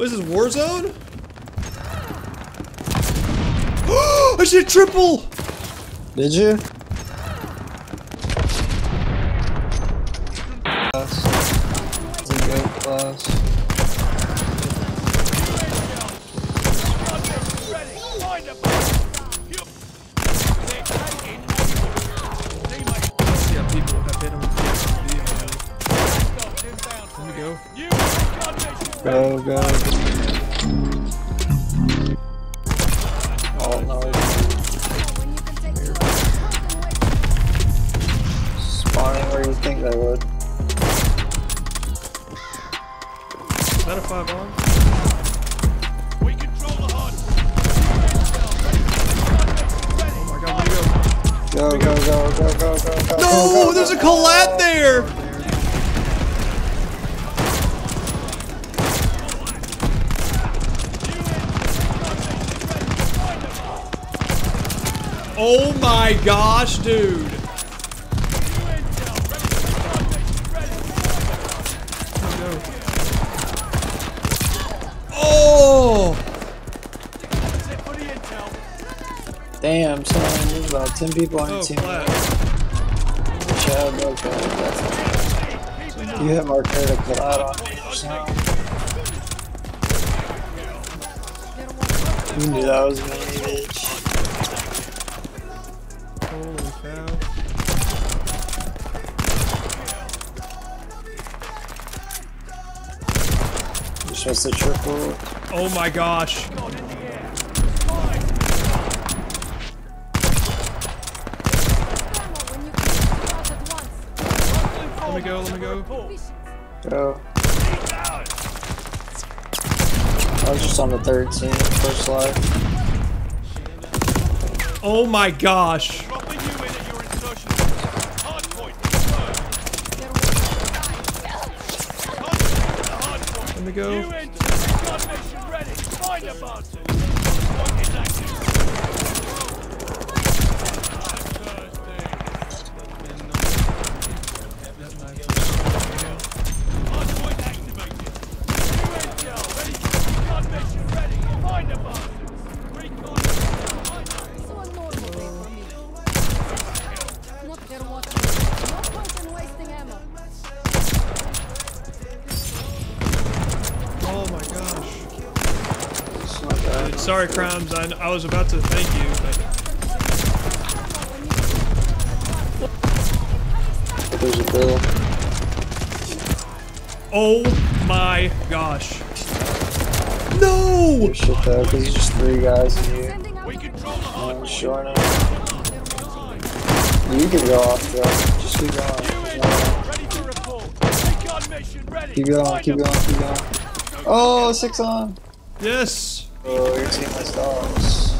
What is this, Warzone? I should triple! Did you? Go? Go, go, go, go, go, go. No, there's a collat there! Oh my gosh, dude. Oh! Damn, son, there's about 10 people on your Oh, team. flat. Chad, okay, that's You hit Marquette to out on me just. You knew that was me, bitch. Holy cow. You're supposed triple. Oh my gosh. Let me go, let me go. Go. I was just on the third team, first life. Oh my gosh. Let me go. Sorry, Crimes. I, I was about to thank you, but There's a bill. oh my gosh. No! Shit though, because there's just three guys in here. I'm showing it. You can go off, bro. Just keep going. Keep going, keep going, keep going. Oh, six on. Yes! Oh, your team has dogs.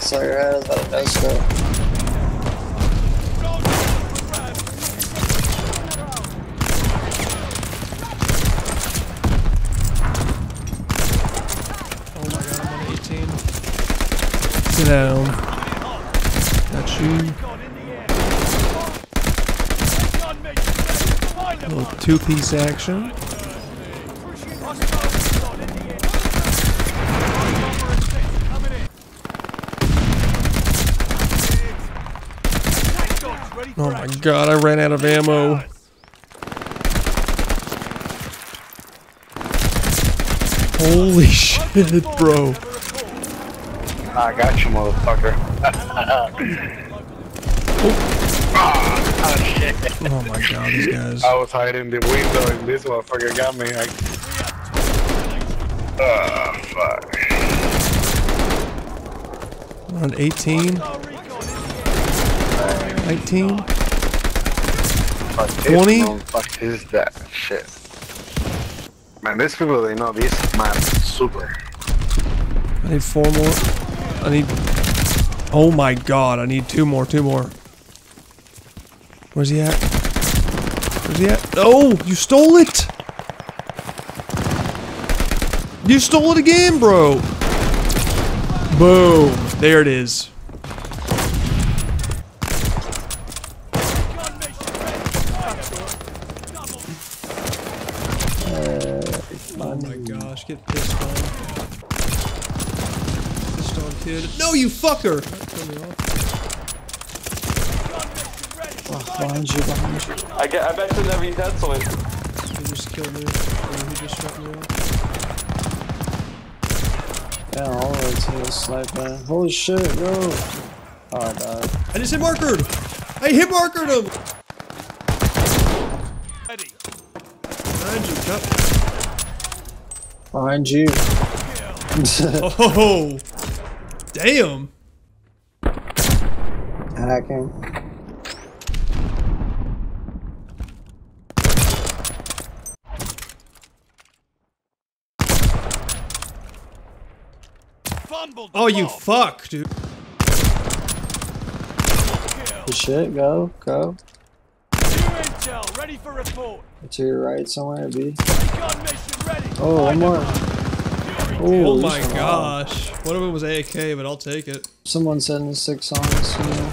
Saw your head, I was about to no scope. Oh my god, I'm on 18. Sit down. Got you. little two-piece action. Oh my god, I ran out of ammo. Holy shit, bro. I got you, motherfucker. oh, shit. Oh my god, these guys. I was hiding the window and this motherfucker got me. I... Oh, ah, fuck. On 18? 19? Fuck this, 20? man. Fuck is that shit. Man, these people, they know this map super. I need four more. I need. Oh my god, I need two more, two more. Where's he at? Where's he at? Oh, you stole it. You stole it again, bro. Boom. There it is. Oh my gosh, get pissed on. Pissed on kid. No, you fucker! Behind you, behind you. I get. I bet you never eat that soy. He just killed me. Or he just shot me off. Yeah, all the way to the sniper. Holy shit, bro. Oh, I died. I just hit markered! I hit markered him! Behind you, cup. Behind you. Oh! Damn! Hacking. Oh, you fuck, dude. Good shit, go, go. intel, ready for report. To your right somewhere, B. Gun mission ready. Oh, one more. Oh my gosh. One of them was AK, but I'll take it. Someone setting six on us, you know.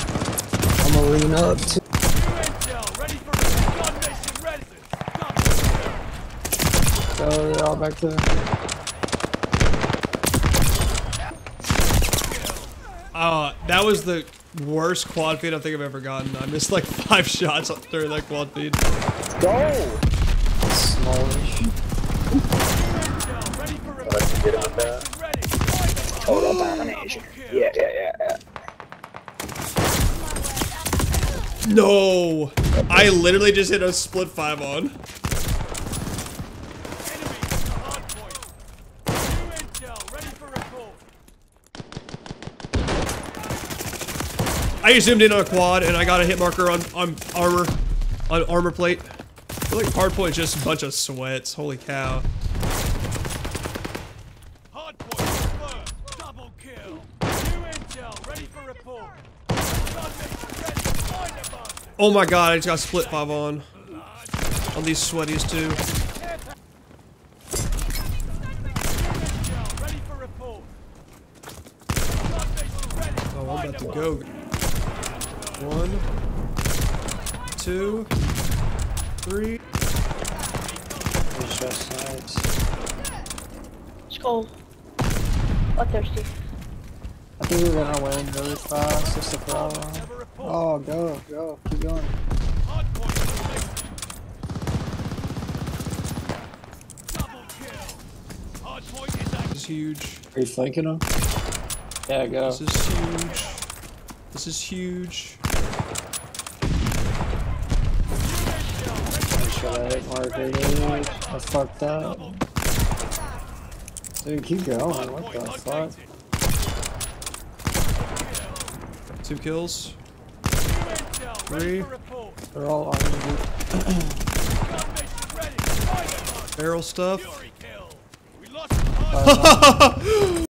I'm gonna lean up too. Intel, ready for gun mission ready. Gun Go, they're all back there. Uh, that was the worst quad feed I think I've ever gotten. I missed like five shots during that quad feed. Go! Smallish. Let's get that. Total domination. Yeah, yeah, yeah, yeah. No! I literally just hit a split five on. I zoomed in on a quad and I got a hit marker on, on armor, on armor plate. I feel like hardpoint is just a bunch of sweats. Holy cow. Hard. Double kill. New intel, ready for report. Gun mission ready. Find a bastard. Oh my god, I just got split five on. On these sweaties too. Intel, ready for report. Gun mission ready. Oh, I'm about to go. One, two, three. It's just nice. Skull. Bloodthirsty. I think we're gonna win really fast. That's the problem. Oh, go, go, keep going. Hard point selected. Double kill. Hard point is active. This is huge. Are you flanking him? Yeah, go. This is huge. This is huge. Should I hit? I fucked up. Dude, keep going. What the fuck? Two kills. Three. They're all on me. Gun mission ready. Find a bastard. Barrel stuff.